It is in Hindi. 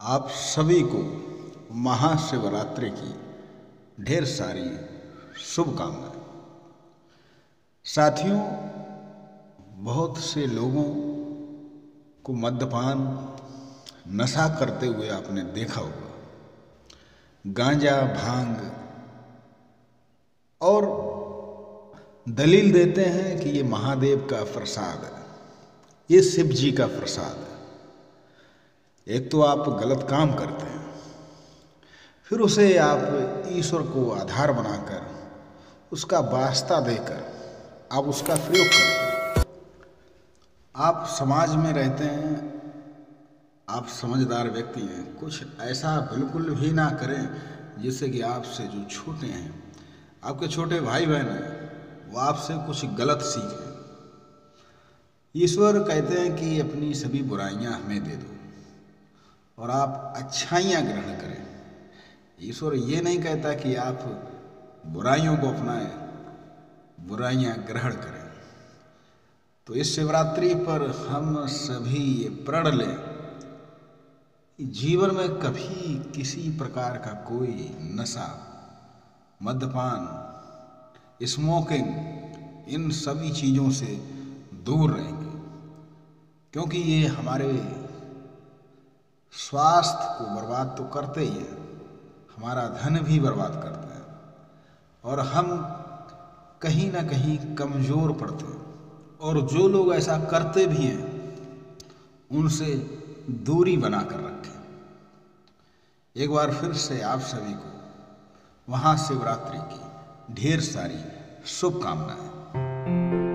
आप सभी को महाशिवरात्रि की ढेर सारी शुभकामनाएँ। साथियों, बहुत से लोगों को मद्यपान, नशा करते हुए आपने देखा होगा। गांजा, भाँग और दलील देते हैं कि ये महादेव का प्रसाद है। ये शिव जी का प्रसाद है। एक तो आप गलत काम करते हैं, फिर उसे आप ईश्वर को आधार बनाकर, उसका वास्ता देकर आप उसका प्रयोग करते हैं। आप समाज में रहते हैं, आप समझदार व्यक्ति हैं, कुछ ऐसा बिल्कुल भी ना करें जिससे कि आपसे जो छोटे हैं, आपके छोटे भाई बहन हैं, वो आपसे कुछ गलत सीखें। ईश्वर कहते हैं कि अपनी सभी बुराइयाँ हमें दे दो। और आप अच्छाइयाँ ग्रहण करें। ईश्वर ये नहीं कहता कि आप बुराइयों को अपनाएँ, बुराइयाँ ग्रहण करें। तो इस शिवरात्रि पर हम सभी ये प्रण लें। जीवन में कभी किसी प्रकार का कोई नशा, मद्यपान, स्मोकिंग, इन सभी चीज़ों से दूर रहेंगे। क्योंकि ये हमारे स्वास्थ्य को बर्बाद तो करते ही हैं। हमारा धन भी बर्बाद करते हैं। और हम कहीं ना कहीं कमज़ोर पड़ते हैं। और जो लोग ऐसा करते भी हैं, उनसे दूरी बनाकर रखें। एक बार फिर से आप सभी को महाशिवरात्रि की ढेर सारी शुभकामनाएँ।